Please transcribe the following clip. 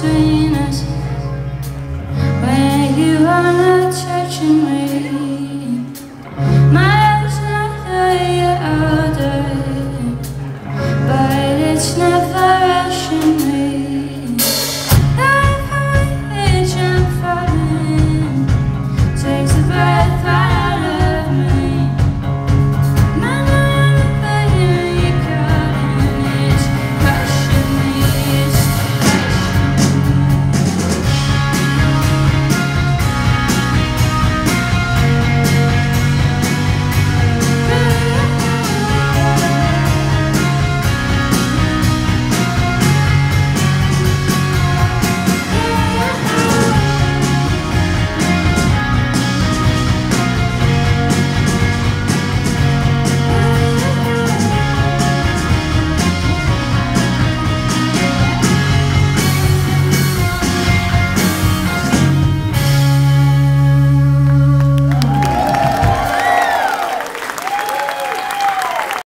between us. When you are not touching me. My love's not the other, But it's not